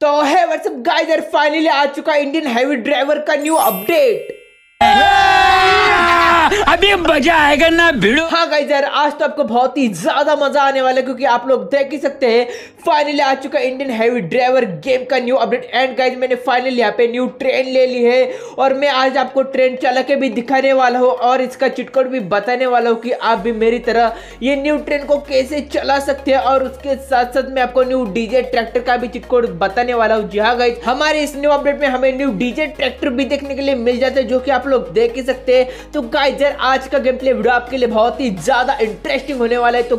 तो है what's up guys यार फाइनली आ चुका इंडियन हैवी ड्राइवर का न्यू अपडेट अभी मज़ा आएगा ना भिड़ो। हाँ गाइस यार, आज तो आपको बहुत ही ज़्यादा मज़ा आने वाला है क्योंकि आप लोग देख ही सकते हैं फाइनली आ चुका इंडियन हैवी ड्राइवर गेम का न्यू अपडेट एंड गाइस मैंने फाइनली यहाँ पे न्यू ट्रेन ले ली है और मैं आज आपको ट्रेन चला के भी दिखाने वाला हूँ और इसका चिटकोट भी बताने वाला हूँ कि आप भी मेरी तरह ये न्यू ट्रेन को कैसे चला सकते हैं और उसके साथ साथ मैं आपको न्यू डीजे ट्रैक्टर का भी चिटकोट बताने वाला हूँ। जी हाँ गाइस हमारे इस न्यू अपडेट में हमें न्यू डीजे ट्रैक्टर भी देखने के लिए मिल जाता है, जो कि आप लोग देख ही सकते हैं। तो गाइस यार आज का गेम प्ले वीडियो आपके लिए बहुत ही ज़्यादा इंटरेस्टिंग होने वाला है। तो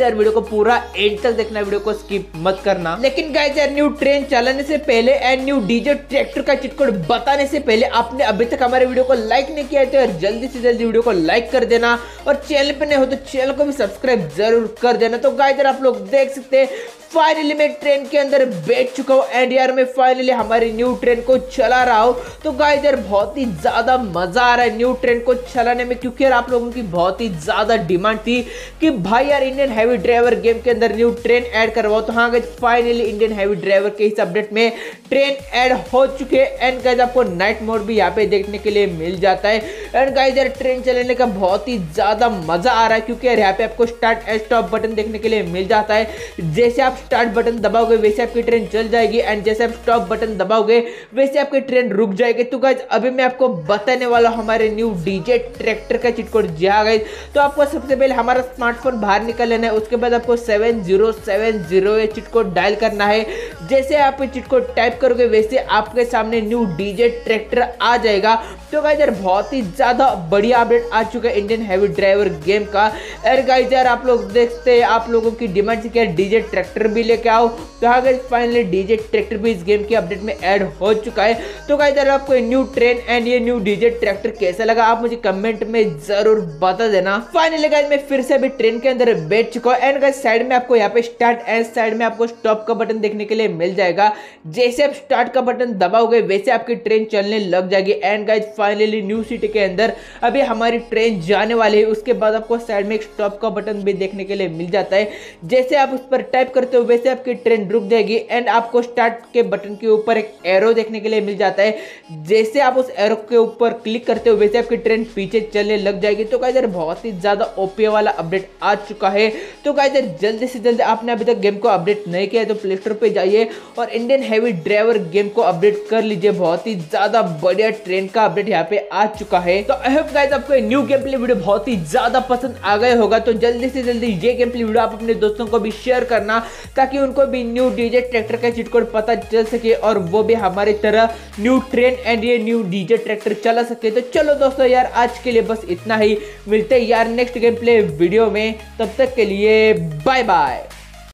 यार वीडियो को पूरा एंड तक देखना वीडियो को स्किप मत करना। लेकिन यार न्यू ट्रेन चलाने से पहले एंड न्यू डीजे ट्रैक्टर का चिटकोड बताने से पहले आपने अभी तक हमारे वीडियो को लाइक नहीं किया तो यार, जल्दी से जल्दी वीडियो को लाइक कर देना। और चैनल पर नहीं हो तो चैनल को भी सब्सक्राइब ज़रूर कर देना। तो यार, आप लोग देख सकते हैं फाइनली मैं ट्रेन के अंदर बैठ चुका हूँ एंड यार मैं फाइनली हमारी न्यू ट्रेन को चला रहा हूँ। तो गाइस यार बहुत ही ज़्यादा मज़ा आ रहा है न्यू ट्रेन को चलाने में, क्योंकि यार आप लोगों की बहुत ही ज़्यादा डिमांड थी कि भाई यार इंडियन हैवी ड्राइवर गेम के अंदर न्यू ट्रेन ऐड करवाओ। तो हाँ guys finally Indian heavy driver के इस अपडेट में ट्रेन ऐड हो चुके हैं। एंड गाइस आपको नाइट मोड भी यहाँ पे देखने के लिए मिल जाता है। एंड गाइस यार ट्रेन चलाने का बहुत ही ज़्यादा मज़ा आ रहा है, क्योंकि यार यहाँ पे आपको स्टार्ट एंड स्टॉप बटन देखने के लिए मिल जाता है। जैसे आप स्टार्ट बटन दबाओगे, वैसे आपकी ट्रेन चल जाएगी एंड जैसे आप स्टॉप बटन दबाओगे, वैसे आपकी ट्रेन रुक जाएगी। तो गाइज़ अभी मैं आपको बताने वाला हूँ, हमारे न्यू डीजे ट्रैक्टर का चिट कोड जी हाँ तो आपको सबसे पहले हमारा स्मार्टफ़ोन बाहर निकल लेना है, उसके बाद आपको सेवन ज़ीरो सेवन ज़ीरो ये चिट कोड डायल करना है। जैसे आप चिट कोड टाइप करोगे, वैसे आपके सामने न्यू डीजे ट्रैक्टर आ जाएगा। तो गाइज़ यार, बहुत ही ज़्यादा बढ़िया अपडेट आ चुका है इंडियन हैवी ड्राइवर गेम का। अरे गाइज़ यार, आप लोग देखते हैं, आप लोगों की डिमांड से क्या डीजे ट्रैक्टर भी लेके आओ। तो हाँ गाइज़ फाइनली डीजे ट्रैक्टर भी इस गेम के अपडेट में ऐड हो चुका है। तो गाइज़ यार आपको न्यू ट्रेन एंड ये न्यू डीजे ट्रैक्टर कैसा लगा, आप मुझे कमेंट में ज़रूर बता देना। फाइनली गाइज़ मैं फिर से अभी ट्रेन के अंदर बैठ चुका हूँ। एंड गाइज़ साइड में आपको यहाँ पे स्टार्ट एंड साइड में आपको स्टॉप का बटन देखने के लिए मिल जाएगा। जैसे आप स्टार्ट का बटन दबाओगे, वैसे आपकी ट्रेन चलने लग जाएगी। And guys finally new city के अंदर अभी हमारी ट्रेन जाने वाली है। उसके बाद आपको साइड में एक स्टॉप का बटन भी देखने के लिए मिल जाता है। जैसे आप उस पर टाइप करते हो वैसे आपकी ट्रेन रुक जाएगी एंड आपको स्टार्ट के बटन के ऊपर एक एरो देखने के लिए मिल जाता है। जैसे आप उस एरो के ऊपर क्लिक करते हो, वैसे आपकी ट्रेन पीछे चलने लग जाएगी। तो गाइजर बहुत ही ज़्यादा ओपी वाला अपडेट आ चुका है। तो गाइजर जल्दी से जल्दी आपने अभी तक गेम को अपडेट नहीं किया है तो प्ले स्टोर पर जाइए और इंडियन हैवी ड्राइवर गेम को अपडेट कर लीजिए। बहुत ही ज़्यादा बढ़िया ट्रेन का अपडेट यहाँ पे आ चुका है। तो आई होप गाइस आपको न्यू गेम प्ले वीडियो बहुत ही ज़्यादा पसंद आ गया होगा। तो जल्दी से जल्दी ये गेम प्ले वीडियो आप अपने दोस्तों को भी शेयर करना। ताकि उनको भी न्यू डीजे ट्रैक्टर का चिट कोड पता चल सके और वो भी हमारी तरह न्यू ट्रेन एंड ये न्यू डीजे ट्रैक्टर चला सके। तो चलो दोस्तों यार, आज के लिए बस इतना ही। मिलते हैं यार नेक्स्ट गेम प्ले वीडियो में। तब तक के लिए बाय बाय